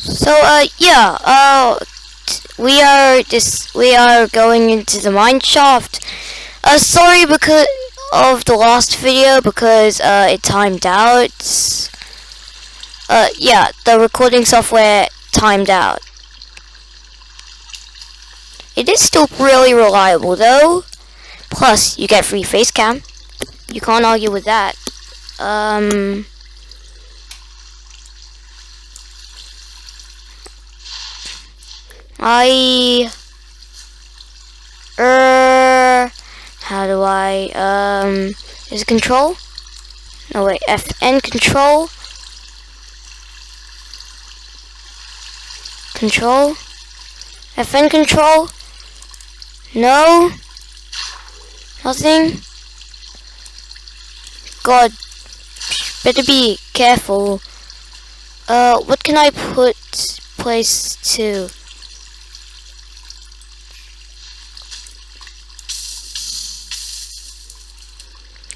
So, uh, yeah, uh, we are just, we are going into the mine shaft. Uh, sorry because of the last video, because, uh, it timed out. Uh, yeah, the recording software timed out. It is still really reliable, though. Plus, you get free face cam. You can't argue with that. Um... I er how do I um is it control? No wait, FN control? Control? FN control? No? Nothing? God better be careful. Uh what can I put place to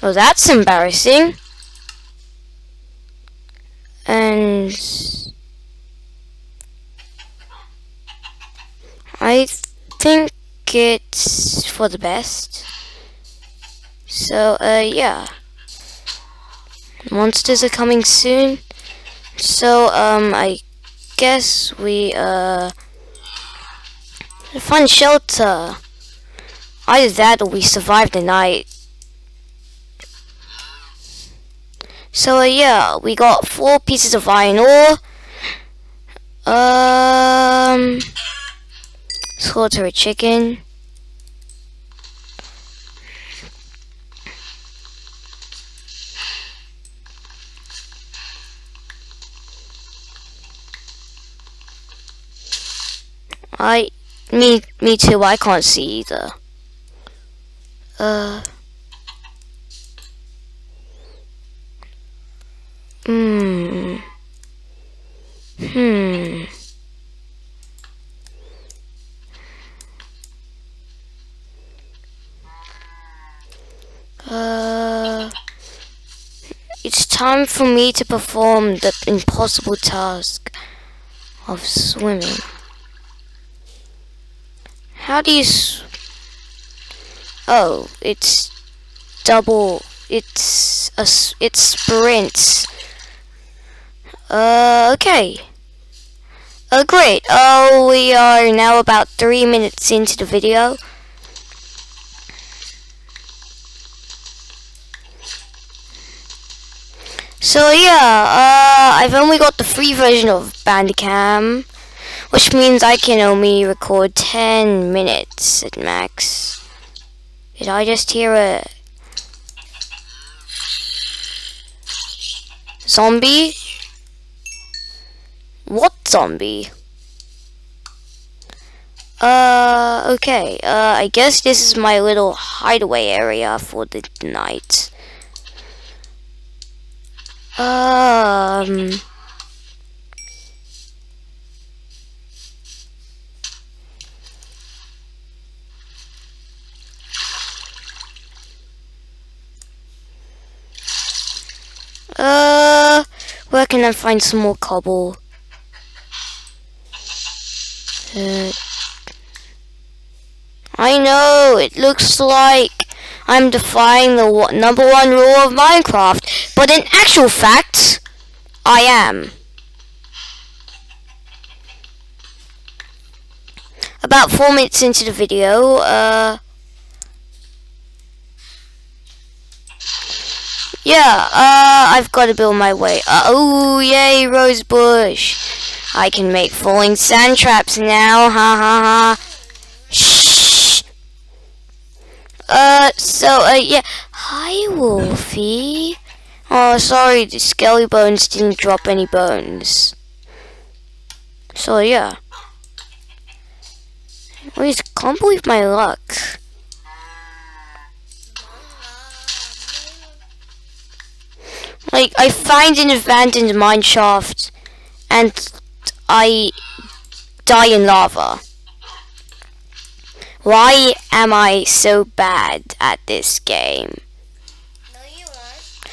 Oh, that's embarrassing. And I think it's for the best. So, uh, yeah. Monsters are coming soon. So, um, I guess we, uh, find shelter. Either that or we survive the night. So uh, yeah, we got four pieces of iron ore. Um, slaughter a chicken. I, me, me too. I can't see either. Uh. Hmm. Hmm. Uh, it's time for me to perform the impossible task of swimming. How do you Oh, it's double. It's a. It's sprints. Uh, okay. Oh, great. Oh, we are now about three minutes into the video. So, yeah, uh, I've only got the free version of Bandicam, which means I can only record 10 minutes at max. Did I just hear a zombie? What zombie? Uh, okay. Uh, I guess this is my little hideaway area for the night. Um. Uh, where can I find some more cobble? Uh, I know, it looks like I'm defying the number one rule of Minecraft, but in actual fact, I am. About four minutes into the video, uh, yeah, uh, I've got to build my way. Uh, oh, yay, rose bush. I can make falling sand traps now, ha ha ha. Shh. Uh, so, uh, yeah. Hi, Wolfie. Oh, sorry, the skelly bones didn't drop any bones. So, yeah. I just can't believe my luck. Like, I find an abandoned mine shaft, and I die in lava. Why am I so bad at this game? No, you aren't.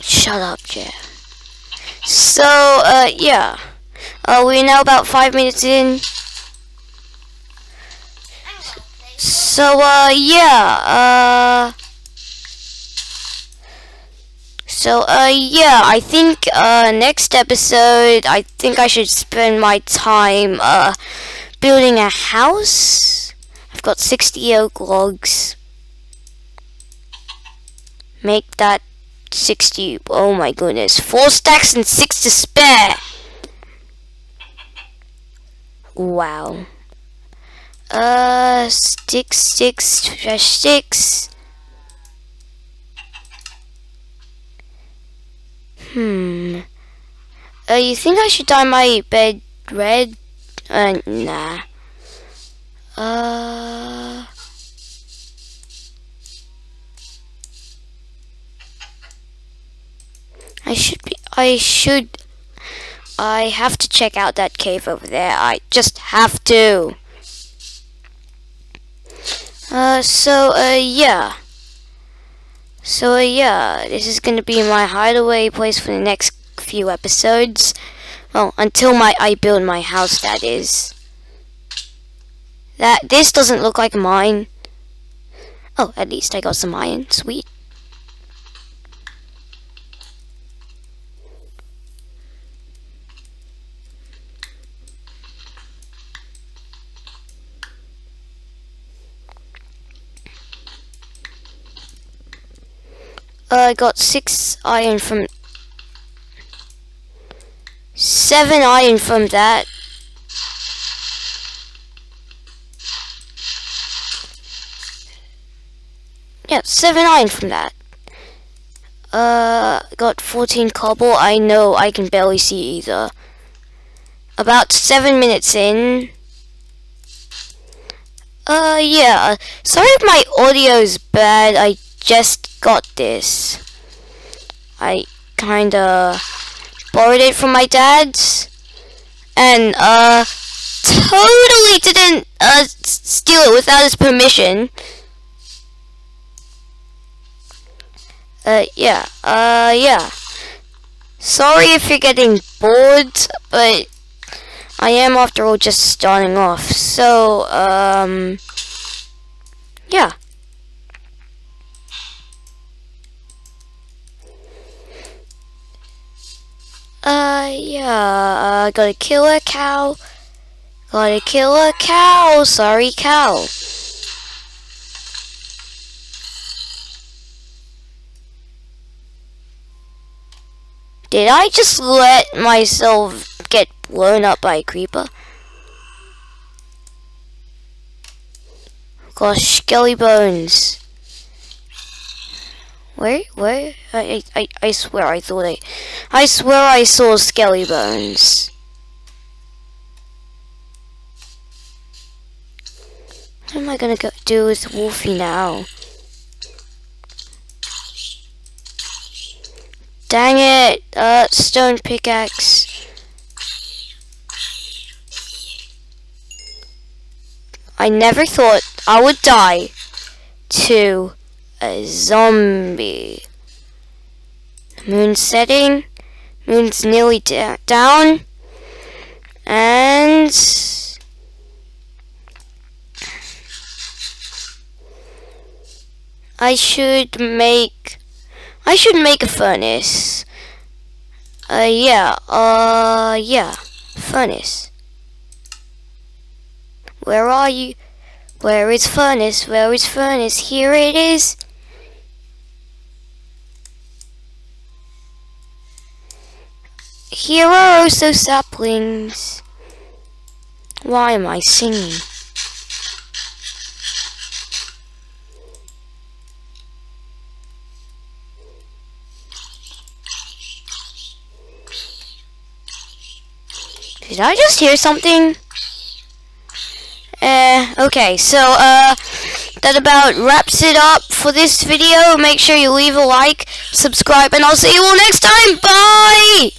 Shut up, Jeff. So, uh, yeah. Uh, we're now about five minutes in. So, uh, yeah, uh... So, uh, yeah, I think, uh, next episode, I think I should spend my time, uh, building a house. I've got 60 oak logs. Make that 60, oh my goodness, four stacks and six to spare. Wow. Uh, sticks, sticks, fresh Hmm. Uh, you think I should dye my bed red? Uh, nah. Uh... I should be, I should, I have to check out that cave over there. I just have to. Uh, so, uh, yeah. So, yeah, this is gonna be my hideaway place for the next few episodes. Well, until my I build my house, that is. That, this doesn't look like mine. Oh, at least I got some iron. Sweet. I got six iron from... Seven iron from that. Yeah, seven iron from that. Uh, got 14 cobble. I know I can barely see either. About seven minutes in. Uh, yeah. Sorry if my audio's bad. I just got this. I kinda borrowed it from my dad's. And, uh, totally didn't, uh, steal it without his permission. Uh, yeah, uh, yeah. Sorry if you're getting bored, but I am, after all, just starting off. So, um, yeah. Uh, uh, gotta kill a cow. Gotta kill a cow. Sorry, cow. Did I just let myself get blown up by a creeper? Gosh, skelly bones. Where, wait. I, I, I swear I thought I, I swear I saw skelly bones. What am I gonna go do with Wolfie now? Dang it! Uh, stone pickaxe. I never thought I would die to a zombie. Moon setting. Moon's nearly down. And... I should make... I should make a furnace. Uh, yeah, uh, yeah. Furnace. Where are you? Where is furnace? Where is furnace? Here it is. Here are also saplings. Why am I singing? Did I just hear something? Uh, okay, so, uh, that about wraps it up for this video. Make sure you leave a like, subscribe, and I'll see you all next time. Bye!